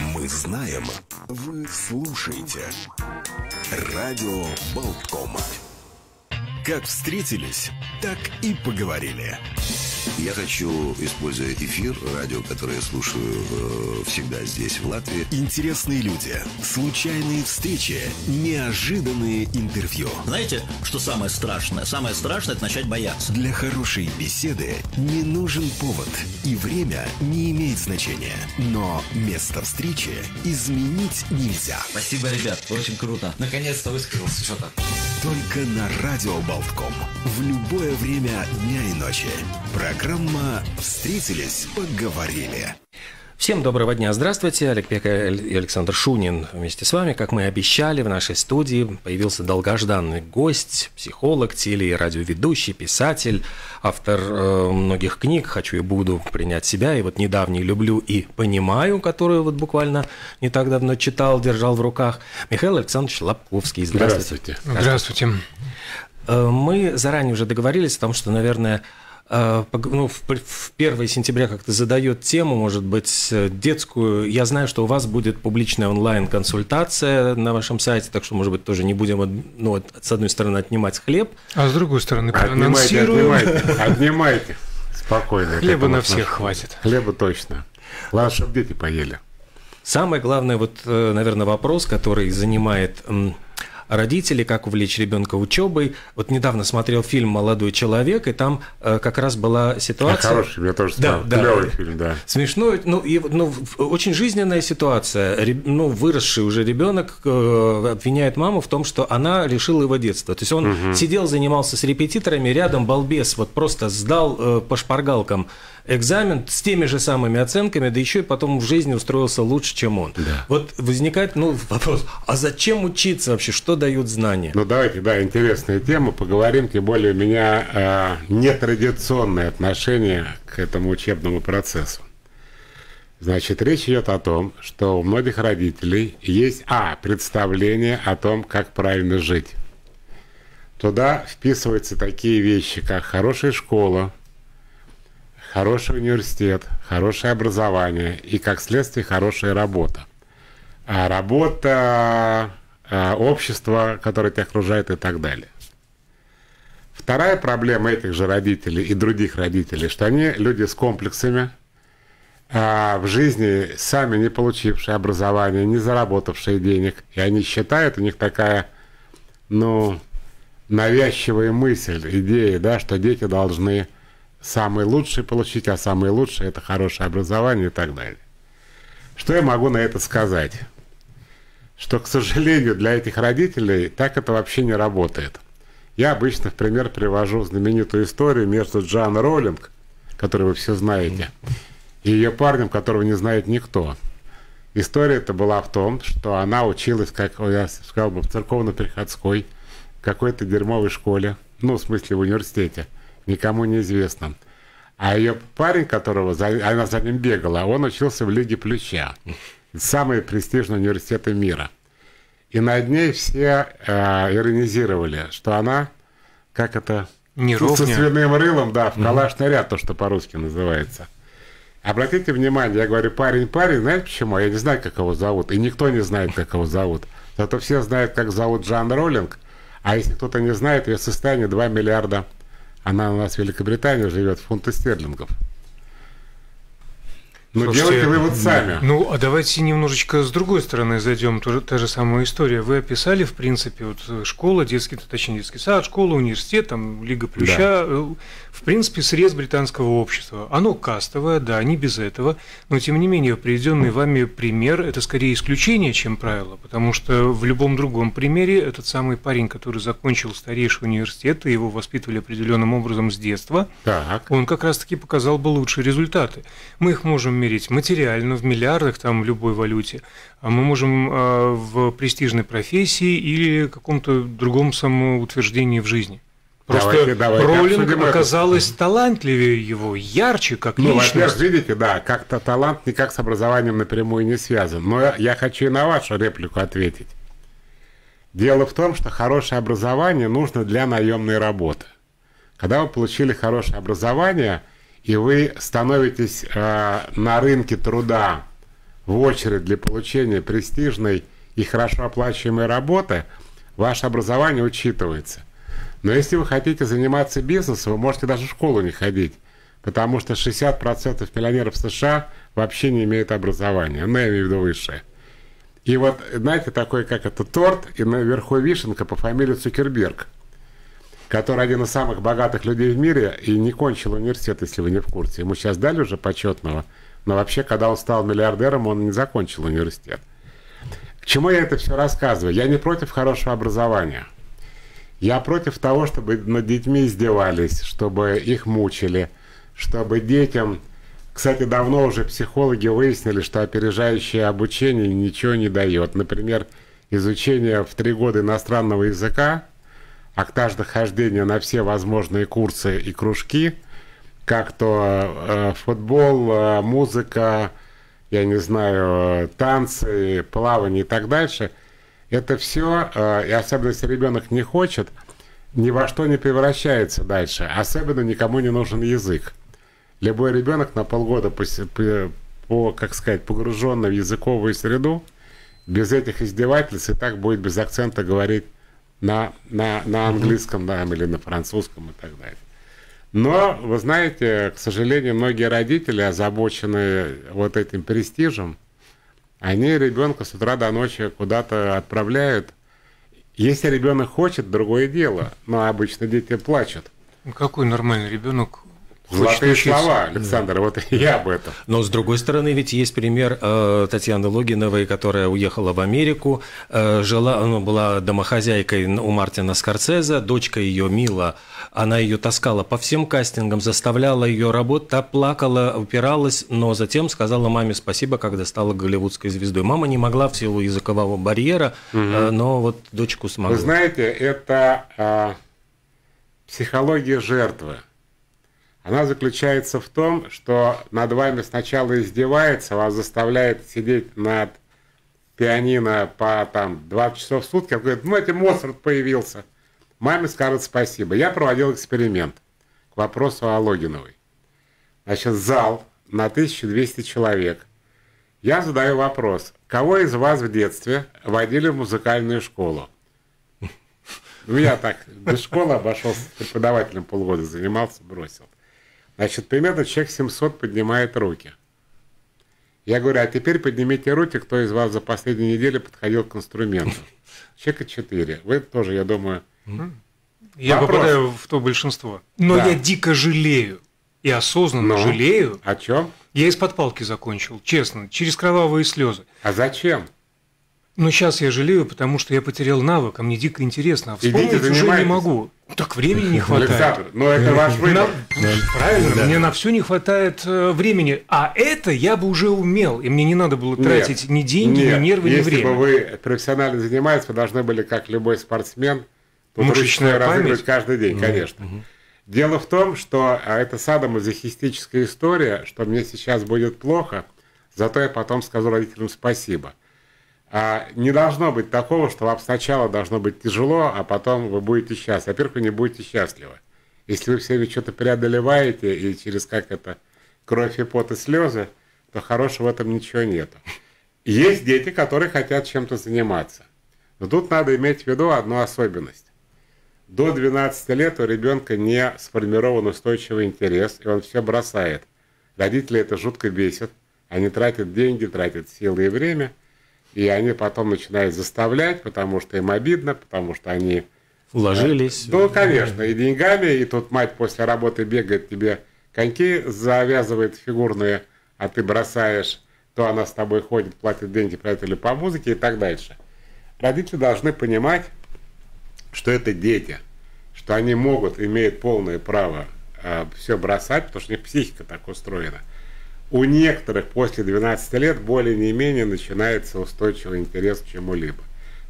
Мы знаем, вы слушаете. Радио Болткома. Как встретились, так и поговорили. Я хочу, используя эфир, радио, которое я слушаю э, всегда здесь, в Латвии. Интересные люди, случайные встречи, неожиданные интервью. Знаете, что самое страшное? Самое страшное – это начать бояться. Для хорошей беседы не нужен повод, и время не имеет значения. Но место встречи изменить нельзя. Спасибо, ребят, очень круто. Наконец-то высказался что-то. Только на Радио Болтком. В любое время дня и ночи. Программа «Встретились, поговорили». Всем доброго дня, здравствуйте. Олег Пека и Александр Шунин вместе с вами. Как мы и обещали, в нашей студии появился долгожданный гость, психолог, теле- и радиоведущий, писатель, автор э, многих книг «Хочу и буду принять себя», и вот недавний «Люблю и понимаю», которую вот буквально не так давно читал, держал в руках, Михаил Александрович Лобковский. Здравствуйте. Здравствуйте. Э, Мы заранее уже договорились о том, что, наверное, ну, в, в 1 сентября как-то задает тему, может быть, э, детскую. Я знаю, что у вас будет публичная онлайн-консультация на вашем сайте, так что, может быть, тоже не будем, от- ну, с одной стороны, отнимать хлеб. А с другой стороны, Отнимайте, отнимайте, отнимайте. Спокойно. Хлеба на всех отношусь. хватит. Хлеба точно. Главное, чтобы дети поели. Самый главный, вот, э, наверное, вопрос, который занимает м, родителей, как увлечь ребенка учебой. Вот недавно смотрел фильм «Молодой человек», и там э, как раз была А ситуация... хороший, мне тоже Да, да. Клевый фильм, да. Смешно, ну, и, ну, очень жизненная ситуация. Ну, выросший уже ребенок э, обвиняет маму в том, что она лишила его детства. То есть он сидел, занимался с репетиторами, рядом балбес, вот просто сдал э, по шпаргалкам экзамен с теми же самыми оценками, да еще и потом в жизни устроился лучше, чем он. Вот возникает ну, вопрос, а зачем учиться вообще, что дают знания? Ну, давайте, да, интересная тема, поговорим. Тем более у меня э, нетрадиционное отношение к этому учебному процессу. Значит, речь идет о том, что у многих родителей есть, а, представление о том, как правильно жить. Туда вписываются такие вещи, как хорошая школа, хороший университет, хорошее образование и, как следствие, хорошая работа. А работа, а, общество, которое тебя окружает и так далее. Вторая проблема этих же родителей и других родителей, что они люди с комплексами, а, в жизни сами не получившие образование, не заработавшие денег, и они считают, у них такая, ну, навязчивая мысль, идея, да, что дети должны самые лучшие получить, а самые лучшие это хорошее образование и так далее. Что я могу на это сказать? Что, к сожалению, для этих родителей так это вообще не работает. Я обычно в пример привожу знаменитую историю между Джан Роллинг, которую вы все знаете, и ее парнем, которого не знает никто. История это была в том, что она училась, как я сказал бы, в церковно-приходской, какой-то дерьмовой школе, ну, в смысле, в университете, никому неизвестном. А ее парень, которого за, она за ним бегала, он учился в Лиге Плюща, самые престижные университеты мира. И над ней все э, иронизировали, что она, как это, Не со свиным рылом, да, в калашный ряд, то, что по-русски называется. Обратите внимание, я говорю, парень, парень, знаете почему? Я не знаю, как его зовут, и никто не знает, как его зовут. Зато все знают, как зовут Джан Роллинг, а если кто-то не знает, ее состояние 2 миллиарда, она у нас в Великобритании живет, фунты стерлингов. Ну, Слушайте, делайте вывод сами. Ну, а давайте немножечко с другой стороны зайдем. Тоже та же самая история. Вы описали, в принципе, вот э, школа, детский, точнее, детский сад, школа, университет, там, Лига Плюща. э, В принципе, срез британского общества. Оно кастовое, да, не без этого. Но, тем не менее, приведенный вами пример – это скорее исключение, чем правило. Потому что в любом другом примере этот самый парень, который закончил старейший университет, и его воспитывали определенным образом с детства, Так. он как раз-таки показал бы лучшие результаты. Мы их можем мерить материально, в миллиардах, там, в любой валюте, а мы можем э, в престижной профессии или каком-то другом самоутверждении в жизни. Просто Давайте- давайте Роллинг обсудим это. оказалась талантливее его, ярче, как Ну, во-первых, личность. видите, да, как-то талант никак с образованием напрямую не связан. Но я хочу и на вашу реплику ответить. Дело в том, что хорошее образование нужно для наемной работы. Когда вы получили хорошее образование, и вы становитесь э, на рынке труда в очередь для получения престижной и хорошо оплачиваемой работы, ваше образование учитывается. Но если вы хотите заниматься бизнесом, вы можете даже в школу не ходить, потому что 60% миллионеров США вообще не имеют образования, ну, я имею в виду высшее. И вот, знаете, такой, как это, торт, и наверху вишенка по фамилии Цукерберг, который один из самых богатых людей в мире и не кончил университет, если вы не в курсе. Ему сейчас дали уже почетного, но вообще, когда он стал миллиардером, он не закончил университет. К чему я это все рассказываю? Я не против хорошего образования. Я против того, чтобы над детьми издевались, чтобы их мучили, чтобы детям... Кстати, давно уже психологи выяснили, что опережающее обучение ничего не дает. Например, изучение в три года иностранного языка, октажное хождение на все возможные курсы и кружки, как то э, футбол, э, музыка, я не знаю, танцы, плавание и так дальше, это все, э, и особенно если ребенок не хочет, ни во что не превращается дальше. Особенно никому не нужен язык. Любой ребенок на полгода по, по, по как сказать, погруженный в языковую среду, без этих издевательств и так будет без акцента говорить на, на, на английском да, или на французском и так далее. Но, вы знаете, к сожалению, многие родители, озабоченные вот этим престижем, они ребенка с утра до ночи куда-то отправляют. Если ребенок хочет, другое дело, но обычно дети плачут. Какой нормальный ребенок Золотые слова, Александр, да. вот я об этом. Но с другой стороны, ведь есть пример э, Татьяны Логиновой, которая уехала в Америку, э, жила, ну, была домохозяйкой у Мартина Скорсезе, дочка ее Мила, она ее таскала по всем кастингам, заставляла ее работать, та плакала, упиралась, но затем сказала маме спасибо, когда стала голливудской звездой. Мама не могла в силу языкового барьера, угу. э, но вот дочку смогла. Вы знаете, это э, психология жертвы она заключается в том, что над вами сначала издевается, вас заставляет сидеть над пианино по там 20 часов в сутки, он говорит, ну, это Моцарт появился. Маме скажет спасибо. Я проводил эксперимент к вопросу о Логиновой. Значит, зал на 1200 человек. Я задаю вопрос, кого из вас в детстве водили в музыкальную школу? Ну, я так, без школы обошелся, преподавателем полгода занимался, бросил. Значит, примерно человек 700 поднимает руки. Я говорю, а теперь поднимите руки, кто из вас за последнюю неделю подходил к инструменту. Человека 4. Вы тоже, я думаю... Я Вопрос. попадаю в то большинство. Но да. я дико жалею. И осознанно Но? жалею. О чем? Я из-под палки закончил, честно, через кровавые слезы. А зачем? Но сейчас я жалею, потому что я потерял навык, а мне дико интересно. А вспомнить Идите, уже не могу. Так времени не хватает. Александр, но это ваш выбор. На... Правильно, да. мне на все не хватает э, времени. А это я бы уже умел, и мне не надо было тратить нет, ни деньги, нет. ни нервы, Если ни время. Если бы вы профессионально занимались, вы должны были, как любой спортсмен, Мышечная разыгрывать каждый день, mm конечно. Угу. Дело в том, что а, это садомазохистическая история, что мне сейчас будет плохо, зато я потом скажу родителям спасибо. А не должно быть такого, что вам сначала должно быть тяжело, а потом вы будете счастливы. Во-первых, вы не будете счастливы. Если вы все время что-то преодолеваете, и через как это кровь и пот и слезы, то хорошего в этом ничего нет. Есть дети, которые хотят чем-то заниматься. Но тут надо иметь в виду одну особенность. До 12 лет у ребенка не сформирован устойчивый интерес, и он все бросает. Родители это жутко бесит. Они тратят деньги, тратят силы и время – и они потом начинают заставлять, потому что им обидно, потому что они... Вложились. Ну, конечно, и деньгами, и тут мать после работы бегает тебе коньки, завязывает фигурные, а ты бросаешь, то она с тобой ходит, платит деньги или по музыке и так дальше. Родители должны понимать, что это дети, что они могут, имеют полное право э, все бросать, потому что у них психика так устроена у некоторых после 12 лет более не менее начинается устойчивый интерес к чему-либо.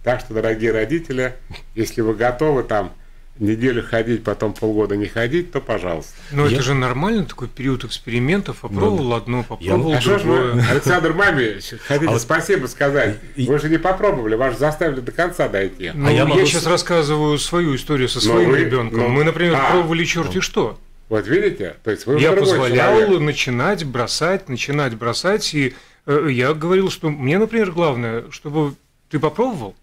Так что, дорогие родители, если вы готовы там неделю ходить, потом полгода не ходить, то пожалуйста. Но я... это же нормально, такой период экспериментов. Попробовал ну, одно, попробовал я... другое. А Александр Маме хотите а спасибо сказать. Вы же не попробовали, вас же заставили до конца дойти. Ну, а я, могу... я сейчас рассказываю свою историю со своим вы... ребенком. Но... Мы, например, а, пробовали черти ну... что. Вот видите? То есть вы Я позволял человек. начинать бросать, начинать бросать, и Э, я говорил, что мне, например, главное, чтобы ты попробовал,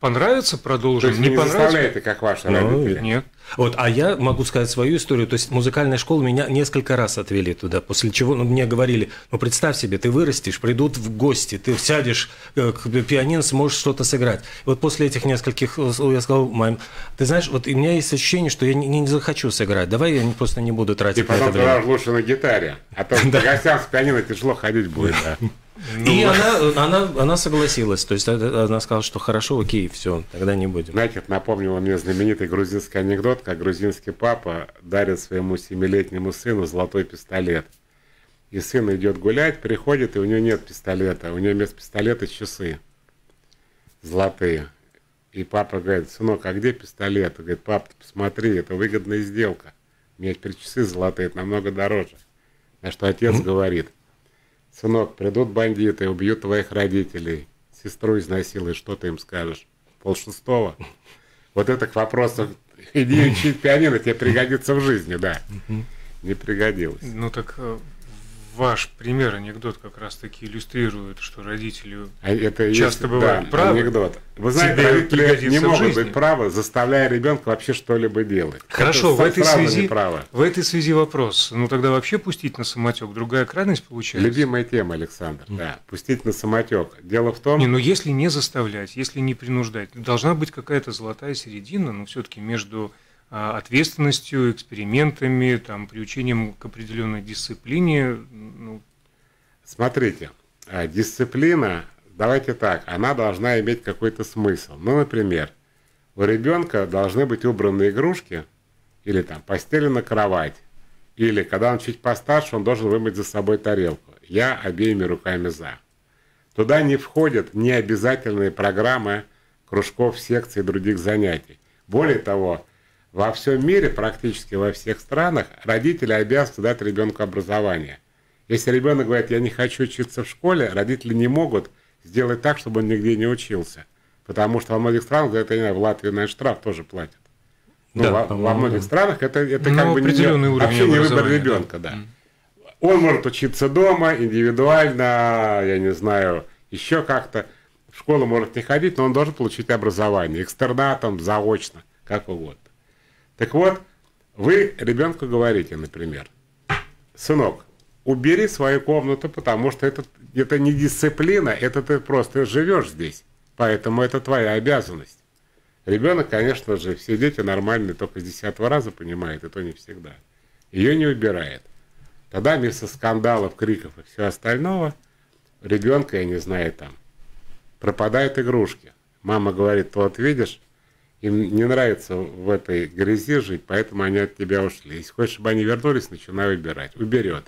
понравится, продолжим, То есть не не понравится. заставляете, как ваши Ну, родители? Нет. Вот, а я могу сказать свою историю. То есть музыкальная школа меня несколько раз отвели туда, после чего ну, мне говорили, ну представь себе, ты вырастешь, придут в гости, ты сядешь э, к пианино, сможешь что-то сыграть. И вот после этих нескольких слов я сказал, мам, ты знаешь, вот у меня есть ощущение, что я не, не захочу сыграть. Давай я просто не буду И тратить на потом это время. лучше на гитаре. А то по гостям с пианино тяжело ходить будет. да. И она, она, она согласилась. То есть э, она сказала, что хорошо, окей, все, тогда не будем. Знаете, это напомнило мне знаменитый грузинский анекдот, как грузинский папа дарит своему семилетнему сыну золотой пистолет. И сын идет гулять, приходит, и у него нет пистолета. У него вместо пистолета часы золотые. И папа говорит, сынок, а где пистолет? Он говорит, пап, ты посмотри, это выгодная сделка. У меня теперь часы золотые, это намного дороже. На что отец говорит, сынок, придут бандиты, убьют твоих родителей, сестру изнасилуют, что ты им скажешь? Пол шестого? Вот это к вопросу, иди учить пианино, тебе пригодится в жизни, да. Не пригодилось. Ну так э, ваш пример, анекдот как раз таки иллюстрирует, что родители А это Часто есть, бывает да, правы. анекдот. Вы знаете, Тебе родители не в могут жизни. быть правы, заставляя ребенка вообще что-либо делать. Хорошо, в Это этой, сразу связи, в этой связи вопрос. Ну тогда вообще пустить на самотек. Другая крайность получается. Любимая тема, Александр, да. Пустить на самотек. Дело в том, Не, ну если не заставлять, если не принуждать, должна быть какая-то золотая середина, но все-таки между ответственностью, экспериментами, там, приучением к определенной дисциплине. Ну, Смотрите, а, дисциплина, давайте так, она должна иметь какой-то смысл. Ну, например, у ребенка должны быть убраны игрушки, или там постелена кровать, или когда он чуть постарше, он должен вымыть за собой тарелку. Я обеими руками за. Туда не входят необязательные программы кружков, секций и других занятий. Более того, во всем мире, практически во всех странах, родители обязаны дать ребенку образование. Если ребенок говорит, я не хочу учиться в школе, родители не могут сделать так, чтобы он нигде не учился. Потому что во многих странах, за это, не знаю, в Латвии, наверное, штраф тоже платят. Ну, Да, во, во многих да. странах это, это Ну, как бы не, вообще не выбор ребенка, да. да. Он может учиться дома, индивидуально, я не знаю, еще как-то. В школу может не ходить, но он должен получить образование. Экстернатом, заочно, как угодно. Так вот, вы ребенку говорите, например, сынок, убери свою комнату, потому что это, это не дисциплина, это ты просто живешь здесь. Поэтому это твоя обязанность. Ребенок, конечно же, все дети нормальные, только с десятого раза понимает, и то не всегда. Ее не убирает. Тогда вместо скандалов, криков и всего остального, ребенка, я не знаю, там, пропадают игрушки. Мама говорит, вот видишь, им не нравится в этой грязи жить, поэтому они от тебя ушли. Если хочешь, чтобы они вернулись, начинай убирать. Уберет.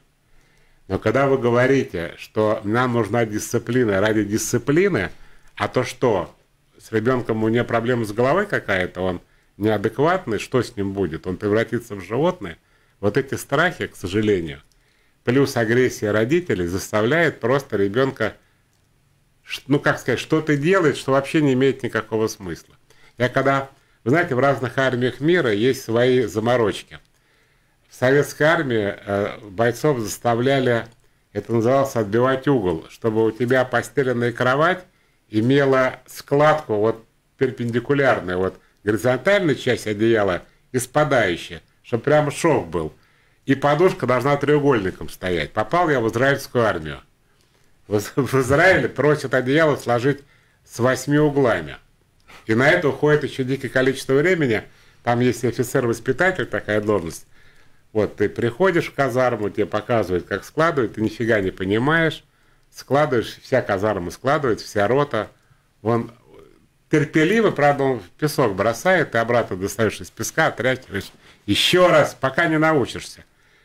Но когда вы говорите, что нам нужна дисциплина ради дисциплины, а то что, с ребенком у него проблема с головой какая-то, он неадекватный, что с ним будет? Он превратится в животное? Вот эти страхи, к сожалению, плюс агрессия родителей заставляет просто ребенка, ну как сказать, что-то делать, что вообще не имеет никакого смысла. Я когда, вы знаете, в разных армиях мира есть свои заморочки. В советской армии э, бойцов заставляли, это называлось отбивать угол, чтобы у тебя постеленная кровать имела складку вот перпендикулярную, вот горизонтальная часть одеяла и спадающая, чтобы прямо шов был. И подушка должна треугольником стоять. Попал я в израильскую армию. В, Израиле просят одеяло сложить с восьми углами. И на это уходит еще дикое количество времени. Там есть офицер-воспитатель, такая должность. Вот ты приходишь в казарму, тебе показывают, как складывать, ты нифига не понимаешь. Складываешь, вся казарма складывается, вся рота. Вон терпеливо, правда, он в песок бросает, ты обратно достаешь из песка, отряхиваешь. Еще раз, пока не научишься.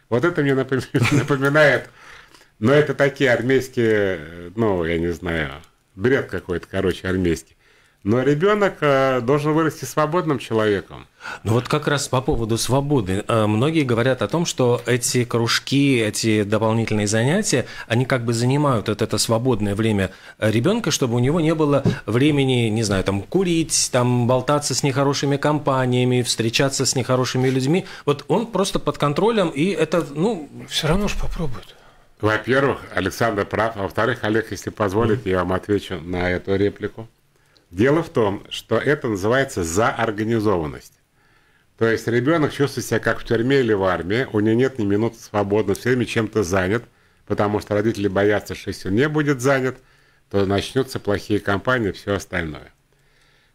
Вот это мне напом- напоминает, но это такие армейские, ну, я не знаю, бред какой-то, короче, армейский. Но ребенок э, должен вырасти свободным человеком. Ну вот как раз по поводу свободы. Э, Многие говорят о том, что эти кружки, эти дополнительные занятия, они как бы занимают вот это свободное время ребенка, чтобы у него не было времени, не знаю, там курить, там болтаться с нехорошими компаниями, встречаться с нехорошими людьми. Вот он просто под контролем, и это, ну, все равно же попробуют. Во-первых, Александр прав. А во-вторых, Олег, если позволите, я вам отвечу на эту реплику. Дело в том, что это называется заорганизованность. То есть ребенок чувствует себя как в тюрьме или в армии, у него нет ни минуты свободно, все время чем-то занят, потому что родители боятся, что если он не будет занят, то начнутся плохие компании и все остальное.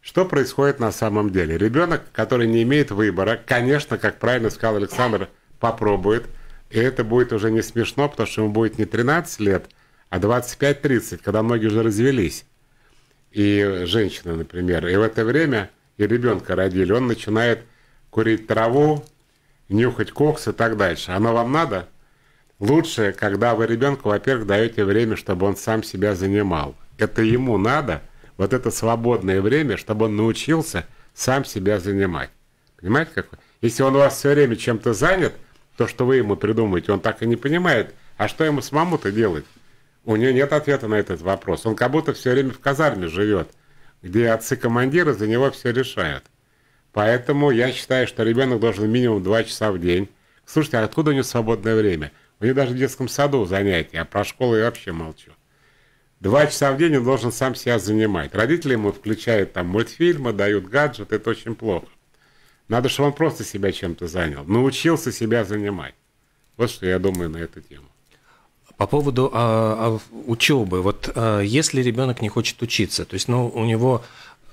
Что происходит на самом деле? Ребенок, который не имеет выбора, конечно, как правильно сказал Александр, попробует, и это будет уже не смешно, потому что ему будет не 13 лет, а 25-30, когда многие уже развелись. И женщины, например. И в это время и ребенка родили, он начинает курить траву, нюхать кокс и так дальше. Оно вам надо? Лучше, когда вы ребенку, во-первых, даете время, чтобы он сам себя занимал. Это ему надо, вот это свободное время, чтобы он научился сам себя занимать. Понимаете, как? Если он у вас все время чем-то занят, то, что вы ему придумаете, он так и не понимает, а что ему самому-то делать? У него нет ответа на этот вопрос. Он как будто все время в казарме живет, где отцы-командиры за него все решают. Поэтому я считаю, что ребенок должен минимум 2 часа в день. Слушайте, а откуда у него свободное время? У него даже в детском саду занятия, а про школу я вообще молчу. Два часа в день он должен сам себя занимать. Родители ему включают там мультфильмы, дают гаджет, это очень плохо. Надо, чтобы он просто себя чем-то занял, научился себя занимать. Вот что я думаю на эту тему. По поводу а, а, учебы, вот а, если ребенок не хочет учиться, то есть, ну, у него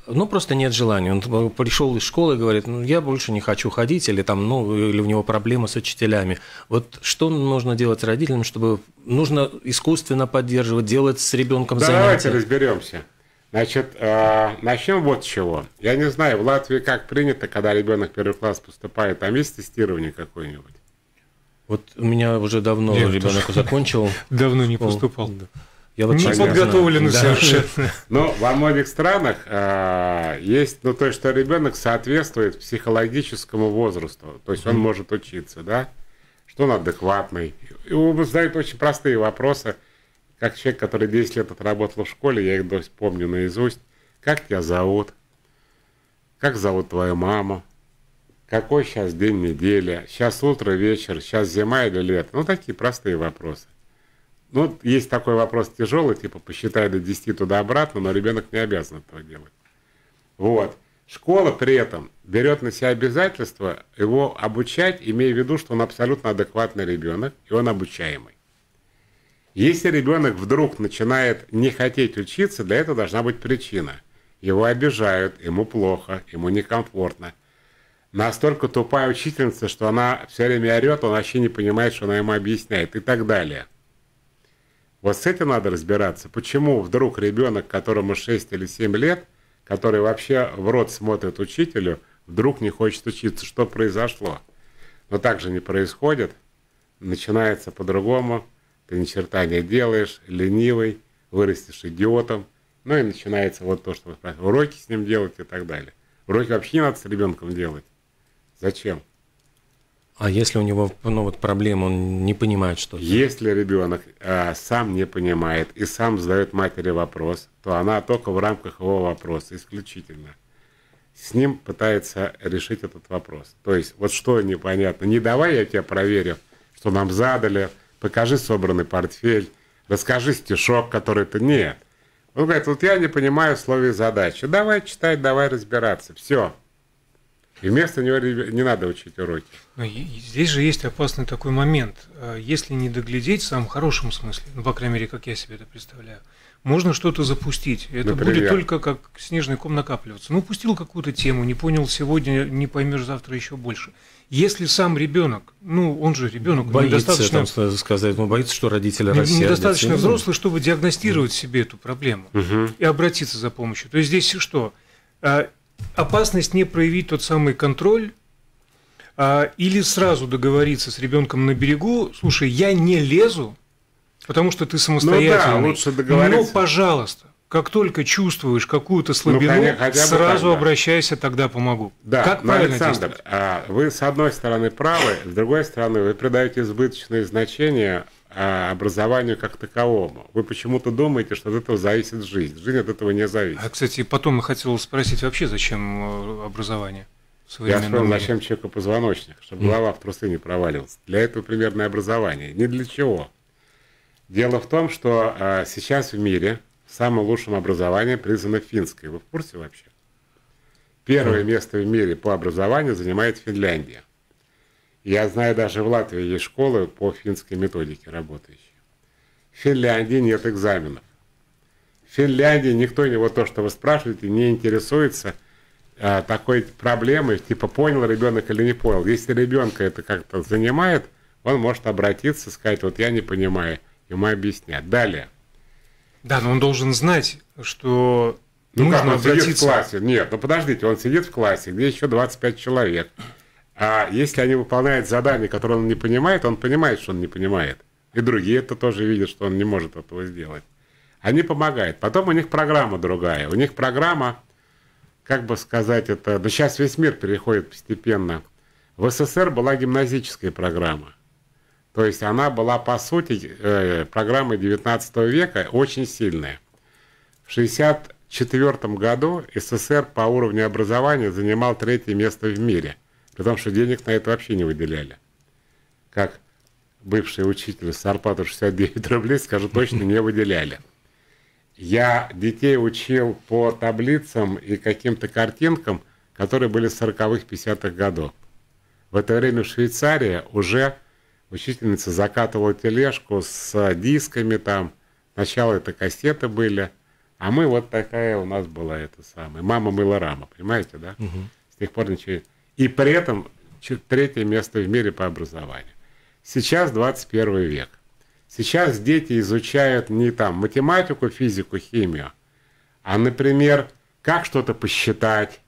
ну, просто нет желания. Он пришел из школы и говорит, ну, я больше не хочу ходить, или там, ну, или у него проблемы с учителями. Вот что нужно делать родителям, чтобы нужно искусственно поддерживать, делать с ребенком занятия? Давайте разберемся. Значит, э, начнем вот с чего. Я не знаю, в Латвии как принято, когда ребенок первый класс поступает, там есть тестирование какое-нибудь? Вот у меня уже давно Нет, ребенок тоже. закончил. Давно не поступал. Я вот не подготовлены да. совершенно. Но во многих странах э, есть, ну, то есть, что ребенок соответствует психологическому возрасту. То есть, он может учиться, да? Что он адекватный. И он задает очень простые вопросы. Как человек, который 10 лет отработал в школе, я их до сих помню наизусть. Как тебя зовут? Как зовут твою маму? Какой сейчас день недели? Сейчас утро, вечер, сейчас зима или лето? Ну, такие простые вопросы. Ну, есть такой вопрос тяжелый, типа посчитай до 10 туда-обратно, но ребенок не обязан этого делать. Вот. Школа при этом берет на себя обязательство его обучать, имея в виду, что он абсолютно адекватный ребенок, и он обучаемый. Если ребенок вдруг начинает не хотеть учиться, для этого должна быть причина. Его обижают, ему плохо, ему некомфортно. Настолько тупая учительница, что она все время орет, он вообще не понимает, что она ему объясняет и так далее – вот с этим надо разбираться. Почему вдруг ребенок, которому 6 или 7 лет, который вообще в рот смотрит учителю, вдруг не хочет учиться? Что произошло? Но так же не происходит. Начинается по-другому. Ты ни черта не делаешь, ленивый, вырастешь идиотом. Ну и начинается вот то, что вы спрашиваете. Уроки с ним делать и так далее. Уроки вообще не надо с ребенком делать. Зачем? А если у него ну, вот проблема, он не понимает, что... Если ребенок э, сам не понимает и сам задает матери вопрос, то она только в рамках его вопроса, исключительно. С ним пытается решить этот вопрос. То есть, вот что непонятно, не давай я тебя проверю, что нам задали, покажи собранный портфель, расскажи стишок, который ты... Нет. Он говорит, вот я не понимаю условий задачи. Давай читать, давай разбираться. Все, и вместо него не надо учить уроки. Но здесь же есть опасный такой момент. А если не доглядеть в самом хорошем смысле, ну, по крайней мере, как я себе это представляю, можно что-то запустить. Это Например? будет только как снежный ком накапливаться. Ну, пустил какую-то тему, не понял сегодня, не поймешь завтра еще больше. Если сам ребенок, ну, он же ребенок, боится, недостаточно, там, сказать, он боится, что родители рассердятся. Недостаточно взрослый, чтобы диагностировать себе эту проблему угу. и обратиться за помощью. То есть здесь что? Опасность не проявить тот самый контроль, а, или сразу договориться с ребенком на берегу, слушай, я не лезу, потому что ты самостоятельный. Ну да, лучше договориться. Но, пожалуйста, как только чувствуешь какую-то слабину, ну, конечно, сразу тогда. обращайся, тогда помогу. Да, как но, Александр, а, вы с одной стороны правы, с другой стороны вы придаете избыточное значение образованию как таковому. Вы почему-то думаете, что от этого зависит жизнь. Жизнь от этого не зависит. А, кстати, потом я хотел спросить вообще, зачем э, образование? Я вспомнил, зачем человеку позвоночник, чтобы голова в трусы не проваливалась. Для этого примерное образование. Ни для чего. Дело в том, что а, сейчас в мире самым лучшим образованием признано финское. Вы в курсе вообще? Первое место в мире по образованию занимает Финляндия. Я знаю, даже в Латвии есть школы по финской методике работающие. В Финляндии нет экзаменов. В Финляндии никто не вот то, что вы спрашиваете, не интересуется а, такой проблемой, типа понял ребенок или не понял. Если ребенка это как-то занимает, он может обратиться, сказать, вот я не понимаю, ему объяснят. Далее. Да, но он должен знать, что Ну нужно как, он сидит в обратиться. классе? Нет, ну подождите, он сидит в классе, где еще 25 человек. А если они выполняют задание, которое он не понимает, он понимает, что он не понимает. И другие это тоже видят, что он не может этого сделать. Они помогают. Потом у них программа другая. У них программа, как бы сказать это, да сейчас весь мир переходит постепенно. В СССР была гимназическая программа. То есть она была, по сути, э, программой 19 века очень сильная. В 1964 году СССР по уровню образования занимал третье место в мире, потому что денег на это вообще не выделяли. Как бывший учитель с зарплатой 69 рублей, скажу точно, не выделяли. Я детей учил по таблицам и каким-то картинкам, которые были 40-х, 50-х годов. В это время в Швейцарии уже учительница закатывала тележку с дисками там. Сначала это кассеты были, а мы вот такая у нас была это самая. Мама мыла рама, понимаете, да? С тех пор ничего. И при этом третье место в мире по образованию. Сейчас 21 век. Сейчас дети изучают не там математику, физику, химию, а, например, как что-то посчитать,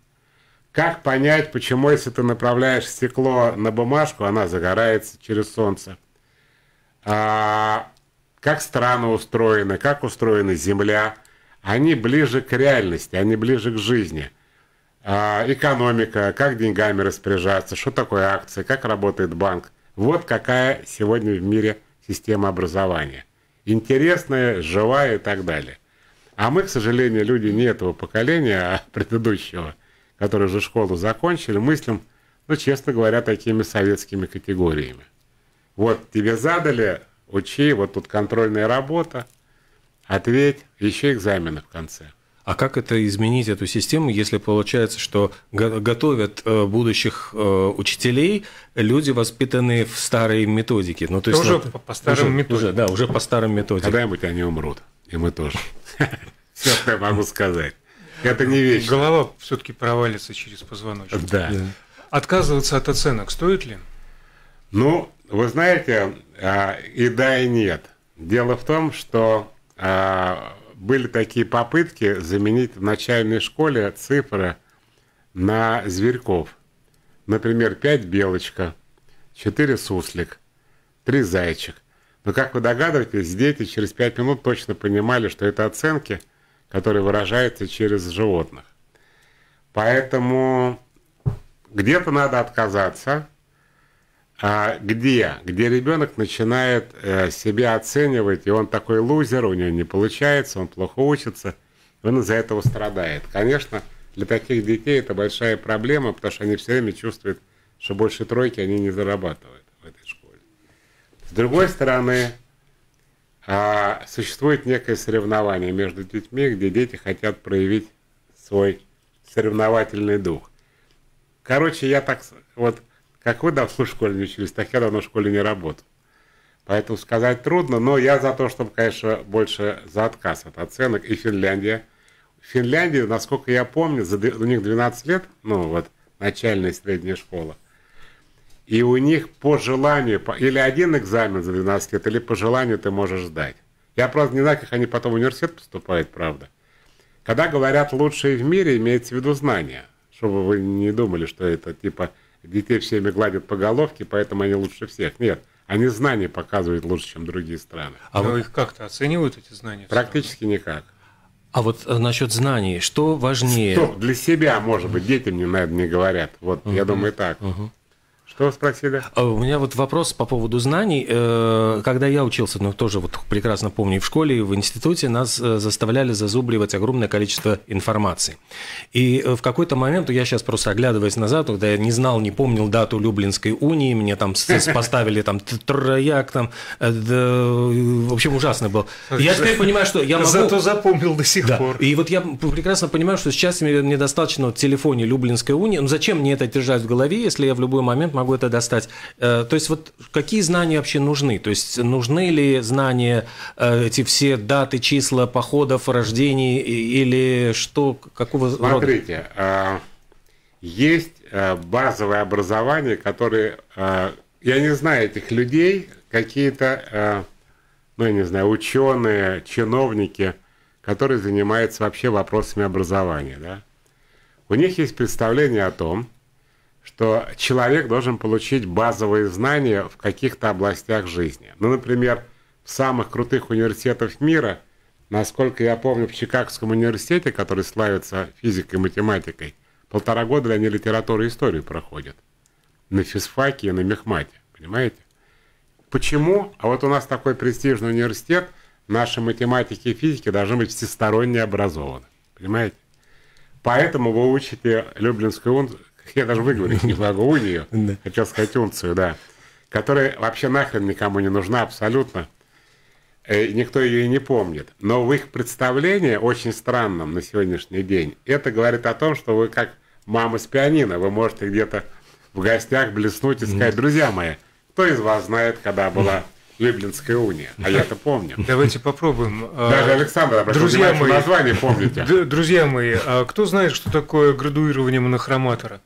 как понять, почему, если ты направляешь стекло на бумажку, она загорается через солнце. А, как страны устроены, как устроена Земля. Они ближе к реальности, они ближе к жизни. А, экономика, как деньгами распоряжаться, что такое акции, как работает банк. Вот какая сегодня в мире система образования. Интересная, живая и так далее. А мы, к сожалению, люди не этого поколения, а предыдущего, которые уже школу закончили, мыслим, ну, честно говоря, такими советскими категориями. Вот тебе задали, учи, вот тут контрольная работа, ответь, еще экзамены в конце. А как это изменить эту систему, если получается, что го- готовят э, будущих э, учителей люди, воспитанные в старой методике? Ну, то есть, Тоже ну, по- старым уже- методикам. уже, да, уже по старым методикам. Когда-нибудь они умрут, и мы тоже. Все, что я могу сказать. Это не вечно. Голова все-таки провалится через позвоночник. Да. Отказываться от оценок стоит ли? Ну, вы знаете, а, и да, и нет. Дело в том, что а, были такие попытки заменить в начальной школе цифры на зверьков. Например, 5 белочка, 4 суслик, 3 зайчик. Но, как вы догадываетесь, дети через 5 минут точно понимали, что это оценки, которые выражаются через животных. Поэтому где-то надо отказаться, где? Где ребенок начинает э, себя оценивать, и он такой лузер, у него не получается, он плохо учится, он из-за этого страдает. Конечно, для таких детей это большая проблема, потому что они все время чувствуют, что больше тройки они не зарабатывают в этой школе. С другой стороны, а, существует некое соревнование между детьми, где дети хотят проявить свой соревновательный дух. Короче, я так, вот, как вы давно в школе не учились, так я давно в школе не работал. Поэтому сказать трудно, но я за то, чтобы, конечно, больше за отказ от оценок. И Финляндия. Финляндии, насколько я помню, за у них 12 лет, ну вот, начальная и средняя школа. И у них по желанию, или один экзамен за 12 лет, или по желанию ты можешь сдать. Я просто не знаю, как они потом в университет поступают, правда. Когда говорят лучшие в мире, имеется в виду знания. Чтобы вы не думали, что это типа детей всеми гладят по головке, поэтому они лучше всех. Нет, они знания показывают лучше, чем другие страны. А Но вот- их как-то оценивают эти знания? Практически никак. А вот э, насчет знаний, что важнее? Стоп, для себя, может быть, детям не, наверное, не говорят. Вот, я думаю, так. Что спросили? А У меня вот вопрос по поводу знаний. Э, Когда я учился, ну, тоже вот прекрасно помню, в школе, и в институте нас э, заставляли зазубривать огромное количество информации. И э, в какой-то момент, я сейчас просто оглядываясь назад, когда я не знал, не помнил дату Люблинской унии, мне там поставили там трояк, там, в общем, ужасно был. Я теперь понимаю, что я могу... Зато запомнил до сих пор. И вот я прекрасно понимаю, что сейчас мне достаточно в телефоне Люблинской унии. Ну зачем мне это держать в голове, если я в любой момент могу это достать? Э, то есть вот какие знания вообще нужны? То есть нужны ли знания э, эти все даты, числа походов, рождений или что, какого рода? Смотрите, а, есть а, базовое образование, которое, я не знаю этих людей, какие-то, ну, я не знаю, ученые, чиновники, которые занимаются вообще вопросами образования, да. У них есть представление о том, что человек должен получить базовые знания в каких-то областях жизни. Ну, например, в самых крутых университетах мира, насколько я помню, в Чикагском университете, который славится физикой и математикой, полтора года они литературу и историю проходят. На физфаке и на мехмате, понимаете? Почему? А вот у нас такой престижный университет, наши математики и физики должны быть всесторонне образованы. Понимаете? Поэтому вы учите Люблинскую я даже выговорить не могу, унию, хотел сказать унцию, да, которая вообще нахрен никому не нужна абсолютно. Э, и Никто ее и не помнит. Но в их представлении, очень странном на сегодняшний день, это говорит о том, что вы как мама с пианино, вы можете где-то в гостях блеснуть и сказать, друзья мои, кто из вас знает, когда была Люблинская уния? А я-то помню. Давайте попробуем. А, Даже Александр, друзья мои. название помните. Друзья мои, а кто знает, что такое градуирование монохроматора?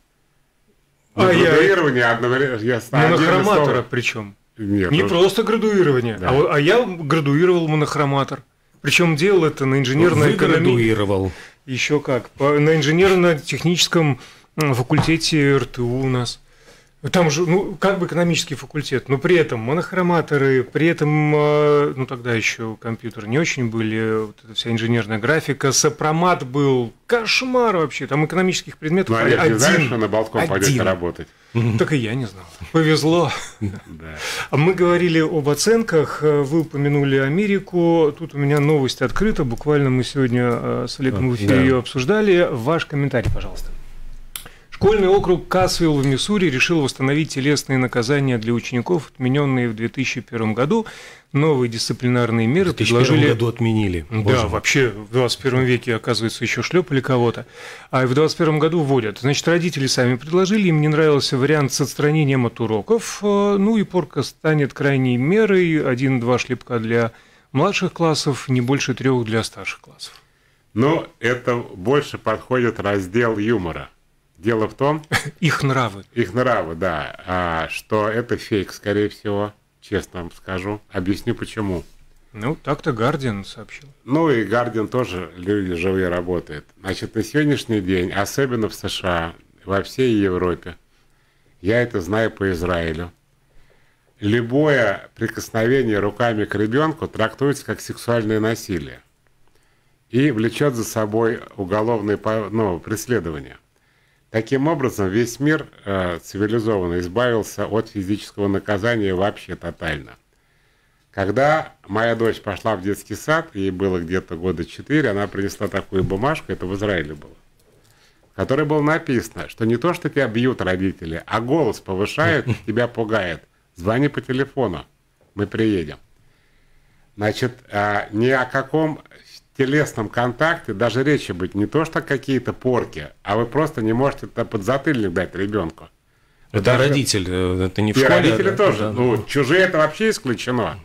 А я- градуирование одновременно, я знаю, отдельное Монохроматора слово. причем. Нет, Не ну, просто градуирование, Да. а, а я градуировал монохроматор. Причем делал это на инженерной Вы градуировал. Еще как. По- на инженерно-техническом факультете РТУ у нас. Там же, ну, как бы экономический факультет, но при этом монохроматоры, при этом, э, ну, тогда еще компьютеры не очень были, вот эта вся инженерная графика, сопромат был, кошмар вообще, там экономических предметов Ну, Олег, один. ты знаешь, что на Болтком Один. пойдете работать? Так и я не знал. Повезло. Да. А Мы говорили об оценках, э, вы упомянули Америку. Тут у меня новость открыта. Буквально мы сегодня э, с Олегом в эфире ее обсуждали. Ваш комментарий, пожалуйста. Школьный округ Касвилл в Миссури решил восстановить телесные наказания для учеников, отмененные в 2001 году. Новые дисциплинарные меры В 2001 предложили... году отменили. Да, Боже вообще в 21 веке, оказывается, еще шлепали кого-то. А в 21 году вводят. Значит, родители сами предложили, им не нравился вариант с отстранением от уроков. э, Ну и порка станет крайней мерой. Один-два шлепка для младших классов, не больше трех для старших классов. Но это больше подходит раздел юмора. Дело в том, Их нравы. их нравы, да, а, что это фейк, скорее всего, честно вам скажу. Объясню почему. Ну, так-то Гардиан сообщил. Ну и Гардиан тоже люди живые работает. Значит, на сегодняшний день, особенно в США, во всей Европе, я это знаю по Израилю, любое прикосновение руками к ребенку трактуется как сексуальное насилие и влечет за собой уголовное ну, преследование. Таким образом, весь мир э, цивилизованно избавился от физического наказания вообще тотально. Когда моя дочь пошла в детский сад, ей было где-то года 4, она принесла такую бумажку, это в Израиле было, в которой было написано, что не то, что тебя бьют родители, а голос повышают, тебя пугает. Звони по телефону, мы приедем. Значит, а, ни о каком телесном контакте даже речи быть не то, что какие-то порки, а вы просто не можете это подзатыльник дать ребенку. Это Даже- родитель, э, это не в и школе. родители да? тоже. Да, ну, чужие это вообще исключено.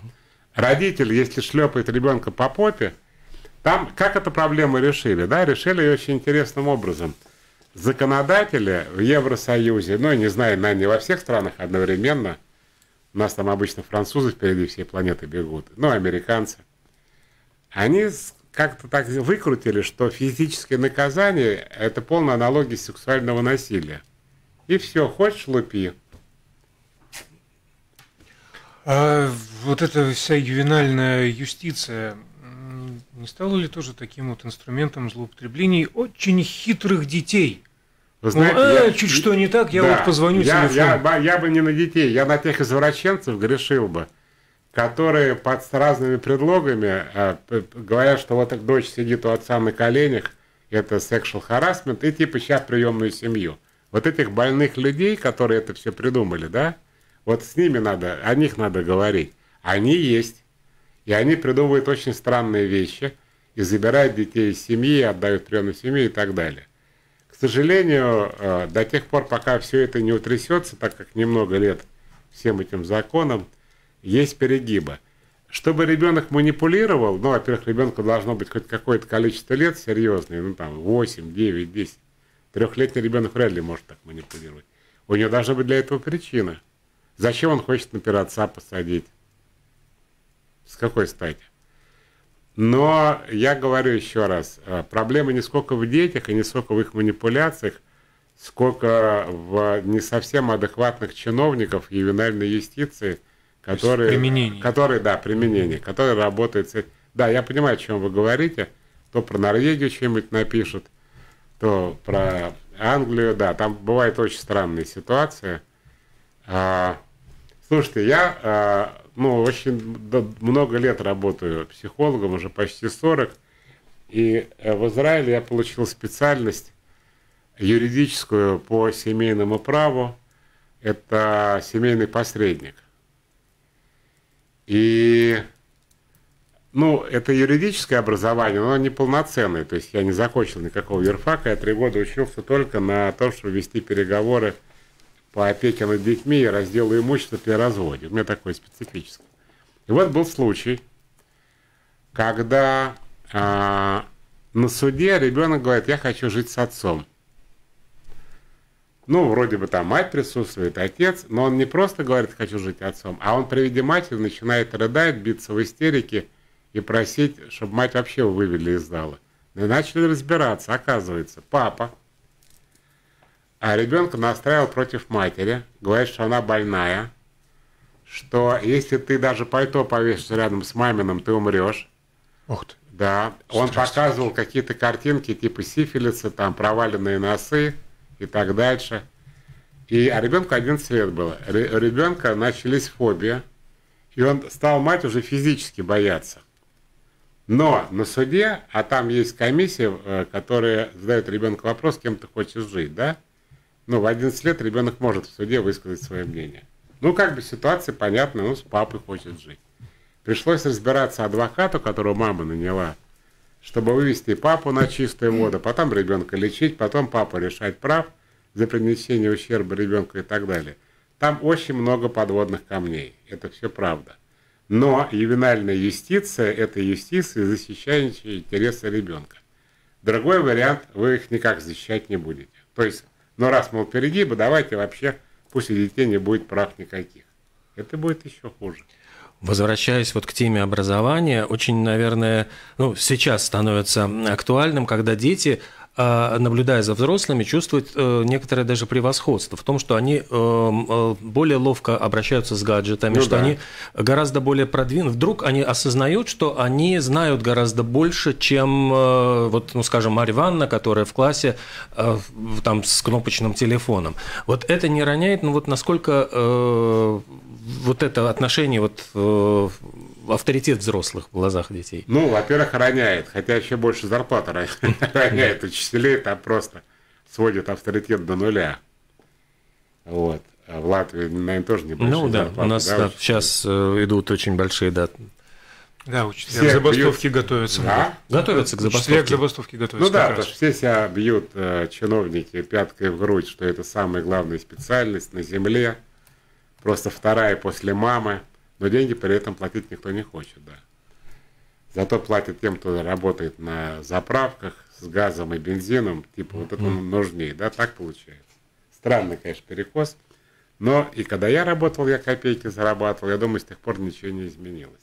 Родитель, если шлепает ребенка по попе, там как эту проблему решили? Да, решили ее очень интересным образом. Законодатели в Евросоюзе, ну, не знаю, наверное, не во всех странах одновременно, у нас там обычно французы впереди всей планеты бегут, ну, американцы, они как-то так выкрутили, что физическое наказание – это полная аналогия сексуального насилия. И все, хочешь лупи. А вот эта вся ювенальная юстиция не стала ли тоже таким вот инструментом злоупотреблений очень хитрых детей, Вы знаете, ну, э, я, чуть что не так, я да, вот позвоню я, я, я бы не на детей, я на тех извращенцев грешил бы, которые под разными предлогами э, говорят, что вот дочь сидит у отца на коленях, это sexual harassment, и типа сейчас приемную семью. Вот этих больных людей, которые это все придумали, да, вот с ними надо, о них надо говорить. Они есть, и они придумывают очень странные вещи, и забирают детей из семьи, отдают приемную семью и так далее. К сожалению, э, до тех пор, пока все это не утрясется, так как немного лет всем этим законам, есть перегибы. Чтобы ребенок манипулировал, ну, во-первых, ребенку должно быть хоть какое-то количество лет серьезное, ну, там, 8, 9, 10. Трехлетний ребенок вряд ли может так манипулировать. У него должна быть для этого причина. Зачем он хочет, например, отца посадить? С какой стати? Но я говорю еще раз, э, проблема не сколько в детях и не сколько в их манипуляциях, сколько в не совсем адекватных чиновников ювенальной юстиции, которые, которые, да, применение, которые работают с Да, я понимаю, о чем вы говорите, то про Норвегию что-нибудь напишут, то про Англию, да, там бывает очень странные ситуации. А, слушайте, я а, ну, очень много лет работаю психологом, уже почти 40, и э, в Израиле я получил специальность юридическую по семейному праву, это семейный посредник. И ну, это юридическое образование, но оно неполноценное. То есть я не закончил никакого юрфака, я три года учился только на том, чтобы вести переговоры по опеке над детьми и разделу имущества при разводе. У меня такое специфическое. И вот был случай, когда а, на суде ребенок говорит, я хочу жить с отцом. Ну, вроде бы там мать присутствует, отец, но он не просто говорит, хочу жить отцом, а он при виде матери начинает рыдать, биться в истерике – и просить, чтобы мать вообще вывели из зала. И начали разбираться. Оказывается, папа, а ребенка настраивал против матери, говорит, что она больная, что если ты даже пальто повесишь рядом с маминым, ты умрешь. Ух ты. Да, он показывал какие-то картинки типа сифилиса, там проваленные носы и так дальше. И, а ребенку 11 лет было. У ребенка начались фобии, и он стал мать уже физически бояться. Но на суде, а там есть комиссия, э, которая задает ребенку вопрос, кем ты хочешь жить, да? Ну, в 11 лет ребенок может в суде высказать свое мнение. Ну, как бы ситуация понятна, ну, с папой хочет жить. Пришлось разбираться адвокату, которого мама наняла, чтобы вывести папу на чистую воду, потом ребенка лечить, потом папа решать прав за принесение ущерба ребенку и так далее. Там очень много подводных камней. Это все правда. Но ювенальная юстиция – это юстиция, защищающая интересы ребенка. Другой вариант – вы их никак защищать не будете. То есть, ну раз, мол, перегибы, давайте вообще, пусть у детей не будет прав никаких. Это будет еще хуже. Возвращаясь вот к теме образования, очень, наверное, ну, сейчас становится актуальным, когда дети а, наблюдая за взрослыми, чувствуют э, некоторое даже превосходство в том, что они э, э, более ловко обращаются с гаджетами, ну, что да. они гораздо более продвинуты. Вдруг они осознают, что они знают гораздо больше, чем, вот, ну, скажем, Марья Ивановна, которая в классе там с кнопочным телефоном. Вот это не роняет, ну вот насколько вот это отношение вот авторитет взрослых в глазах детей? Ну, во-первых, роняет, хотя еще больше зарплата роняет учителей, там просто сводит авторитет до нуля. Вот. А в Латвии, наверное, тоже небольшие Ну да, зарплаты, у нас да, да, сейчас э, идут очень большие, да, да, учителя все к забастовке бьют... готовятся. Да? Готовятся к забастовке. Учителя к забастовке готовятся. Ну да, потому что все себя бьют, э, чиновники, пяткой в грудь, что это самая главная специальность на земле. Просто вторая после мамы но деньги при этом платить никто не хочет, да. Зато платят тем, кто работает на заправках с газом и бензином, типа вот это нужнее, да, так получается. Странный, конечно, перекос. Но и когда я работал, я копейки зарабатывал, я думаю, с тех пор ничего не изменилось.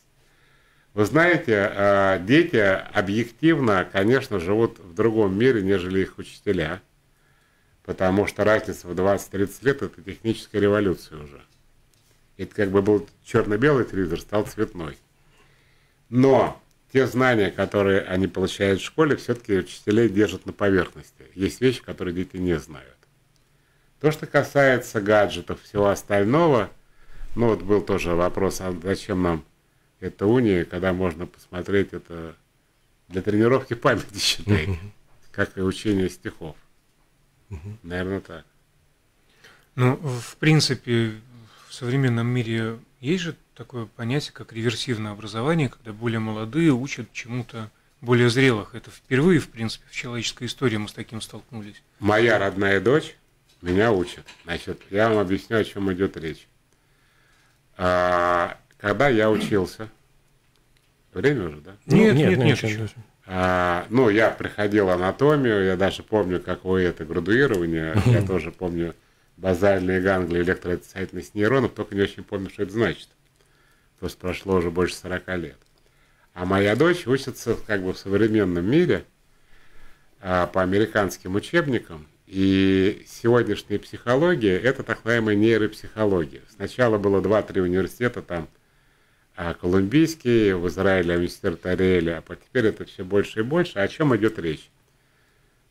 Вы знаете, а, дети объективно, конечно, живут в другом мире, нежели их учителя, потому что разница в 20-30 лет – это техническая революция уже. Это как бы был черно-белый телевизор, стал цветной. Но те знания, которые они получают в школе, все-таки учителей держат на поверхности. Есть вещи, которые дети не знают. То, что касается гаджетов, всего остального, ну вот был тоже вопрос, а зачем нам эта уния, когда можно посмотреть это для тренировки памяти, считай, как и учение стихов. Наверное, так. Ну, в принципе, современном мире есть же такое понятие, как реверсивное образование, когда более молодые учат чему-то более зрелых. Это впервые, в принципе, в человеческой истории мы с таким столкнулись. Моя родная дочь меня учит. Значит, я вам объясню, о чем идет речь. А, когда я учился, время уже, да? Нет, ну, нет, нет, нет. нет. А, ну, я приходил анатомию, я даже помню, какое это градуирование, я тоже помню базальные ганглии, электроотрицательность нейронов, только не очень помню, что это значит. То есть прошло уже больше 40 лет. А моя дочь учится как бы в современном мире а, по американским учебникам, и сегодняшняя психология – это так называемая нейропсихология. Сначала было 2-3 университета, там а, колумбийский, в Израиле университет Ариэля, а теперь это все больше и больше. О чем идет речь?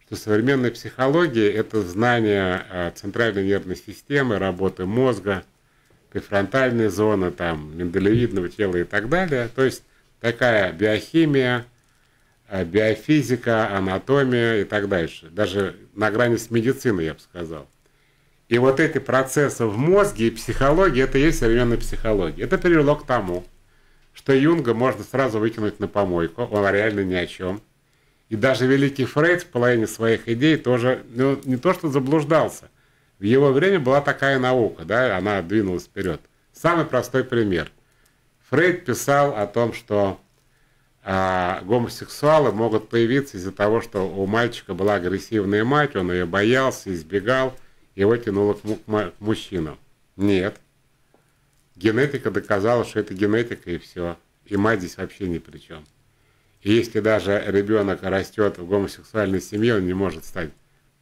Что современная психология – это знание а, центральной нервной системы, работы мозга, префронтальной зоны, там, миндалевидного тела и так далее. То есть такая биохимия, Э, биофизика, анатомия и так дальше. Даже на грани с медициной, я бы сказал. И вот эти процессы в мозге и психологии, это и есть современная психология. Это привело к тому, что Юнга можно сразу выкинуть на помойку, он реально ни о чем. И даже великий Фрейд в половине своих идей тоже, ну, не то что заблуждался, в его время была такая наука, да, она двинулась вперед. Самый простой пример. Фрейд писал о том, что а гомосексуалы могут появиться из-за того, что у мальчика была агрессивная мать, он ее боялся, избегал, его тянуло к, к мужчинам. Нет. Генетика доказала, что это генетика и все. И мать здесь вообще ни при чем. И если даже ребенок растет в гомосексуальной семье, он не может стать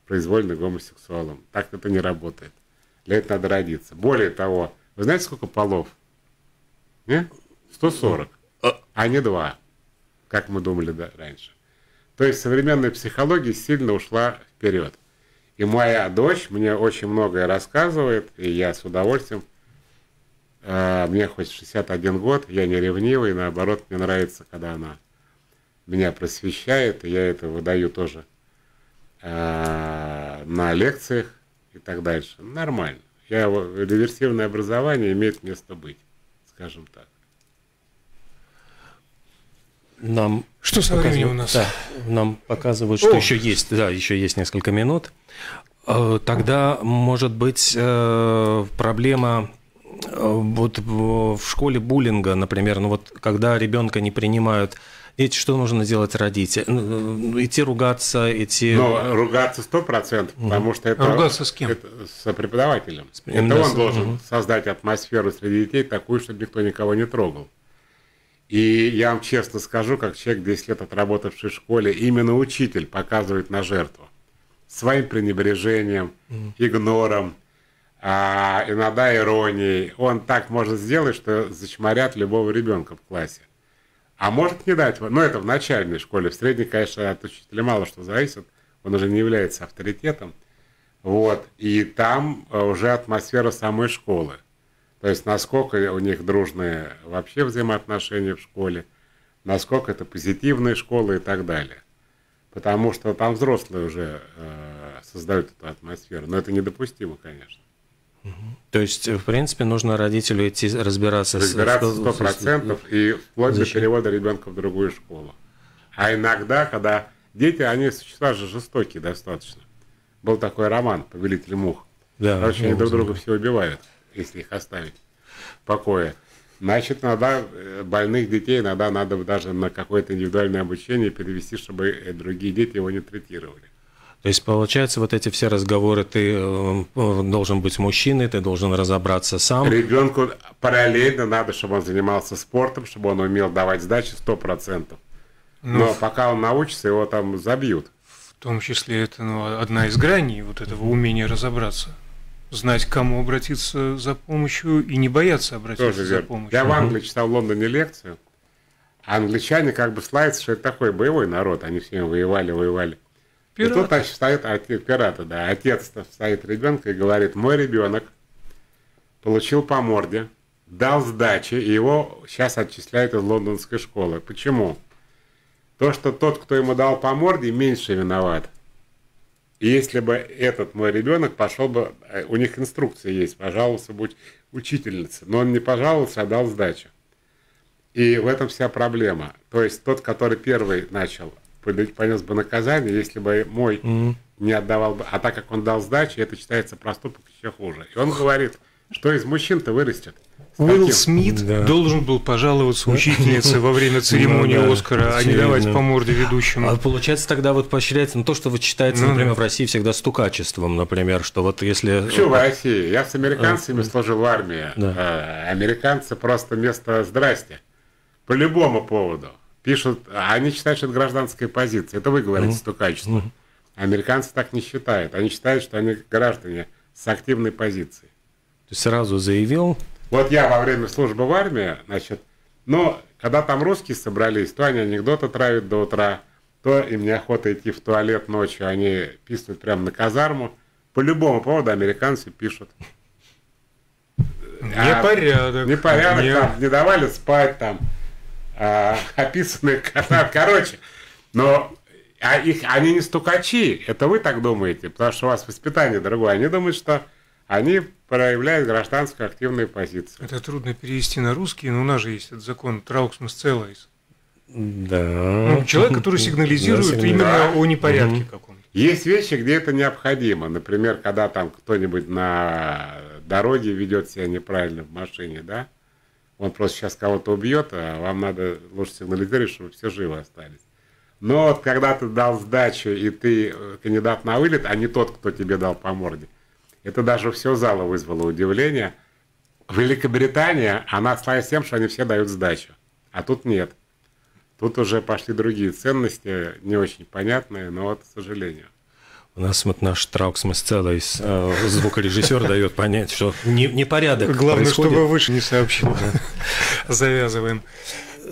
произвольно гомосексуалом. Так это не работает. Для этого надо родиться. Более того, вы знаете, сколько полов? Не? 140, а не два как мы думали да, раньше. То есть современная психология сильно ушла вперед. И моя дочь мне очень многое рассказывает, и я с удовольствием, э, мне хоть 61 год, я не ревнивый, наоборот, мне нравится, когда она меня просвещает, и я это выдаю тоже э, на лекциях и так дальше. Нормально. Я, реверсивное образование имеет место быть, скажем так. Нам что со временем у нас? Да, нам показывают, что О! еще есть, да, еще есть несколько минут. Э, тогда, может быть, э, проблема э, вот в школе буллинга, например, ну вот когда ребенка не принимают Дети, что нужно делать родителям? Ну, идти ругаться, идти... Ну, ругаться сто процентов, угу. потому что это... ругаться с кем? Это с преподавателем. С... Это он должен угу. создать атмосферу среди детей такую, чтобы никто никого не трогал. И я вам честно скажу, как человек 10 лет отработавший в школе, именно учитель показывает на жертву. Своим пренебрежением, игнором, а иногда иронией. Он так может сделать, что зачморят любого ребенка в классе. А может не дать, ну это в начальной школе, в средней, конечно, от учителя мало что зависит, он уже не является авторитетом. Вот, и там уже атмосфера самой школы. То есть насколько у них дружные вообще взаимоотношения в школе, насколько это позитивная школа и так далее. Потому что там взрослые уже э, создают эту атмосферу. Но это недопустимо, конечно. То есть, в принципе, нужно родителю идти разбираться, разбираться с... Разбираться процентов и вплоть Зачем? до перевода ребенка в другую школу. А иногда, когда дети, они существа же жестокие достаточно. Был такой роман «Повелитель мух». Да, Короче, они друг друга все убивают если их оставить в покое. Значит, иногда э, больных детей иногда надо даже на какое-то индивидуальное обучение перевести, чтобы э, другие дети его не третировали. То есть, получается, вот эти все разговоры, ты э, должен быть мужчиной, ты должен разобраться сам. Ребенку параллельно надо, чтобы он занимался спортом, чтобы он умел давать сдачи 100%. Ну, Но пока он научится, его там забьют. В том числе это ну, одна из граней вот этого умения разобраться знать, к кому обратиться за помощью и не бояться обратиться Тоже за помощью. Я в Англии читал в Лондоне лекцию. А англичане как бы славятся, что это такой боевой народ. Они все воевали, воевали. И тут, значит, стоит отец, пираты, да, отец стоит ребенка и говорит, мой ребенок получил по морде, дал сдачи, и его сейчас отчисляют из лондонской школы. Почему? То, что тот, кто ему дал по морде, меньше виноват. И если бы этот мой ребенок пошел бы, э, у них инструкция есть, пожаловался будь учительница, но он не пожаловался, а дал сдачу. И в этом вся проблема. То есть тот, который первый начал, понес бы наказание, если бы мой mm-hmm. не отдавал бы. А так как он дал сдачу, это считается проступок еще хуже. И он говорит, что из мужчин-то вырастет. Уилл Смит да. должен был пожаловаться учительнице во время церемонии ну, да, Оскара, а не давать по морде ведущему. А получается тогда вот поощряется ну, то, что вот считается, ну, например, в России всегда стукачеством, например, что вот если... Почему в России? Я с американцами а, служил в армии. Да. А, американцы просто место «здрасте» по любому поводу пишут, они считают, что это гражданская позиция. Это вы говорите, стукачество. Американцы так не считают. Они считают, что они граждане с активной позицией. Есть сразу заявил? Вот я во время службы в армии, значит, но когда там русские собрались, то они анекдоты травят до утра, то им неохота идти в туалет ночью, они писают прямо на казарму. По любому поводу американцы пишут. Непорядок. А, непорядок, не... там, не давали спать там а, описанные Короче, но а их, они не стукачи, это вы так думаете, потому что у вас воспитание другое. Они думают, что они проявляют гражданскую активную позицию. Это трудно перевести на русский, но у нас же есть этот закон trauksmes cēlējs. Да. Ну, человек, который сигнализирует да, именно да. о непорядке угу. каком-то. Есть вещи, где это необходимо. Например, когда там кто-нибудь на дороге ведет себя неправильно в машине, да, он просто сейчас кого-то убьет, а вам надо лучше сигнализировать, чтобы все живы остались. Но вот когда ты дал сдачу, и ты э, кандидат на вылет, а не тот, кто тебе дал по морде, это даже все зало вызвало удивление. Великобритания, она славится тем, что они все дают сдачу, а тут нет. Тут уже пошли другие ценности, не очень понятные, но вот, к сожалению. У нас вот наш Трауксмас целый э, звукорежиссер дает понять, что не, непорядок Главное, происходит. чтобы выше не сообщил. Завязываем.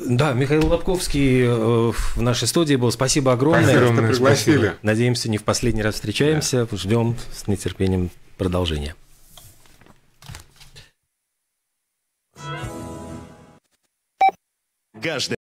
Да, Михаил Лобковский э, в нашей студии был. Спасибо огромное. Спасибо, что пригласили. Надеемся, не в последний раз встречаемся. Да. Ждем с нетерпением продолжения. Каждый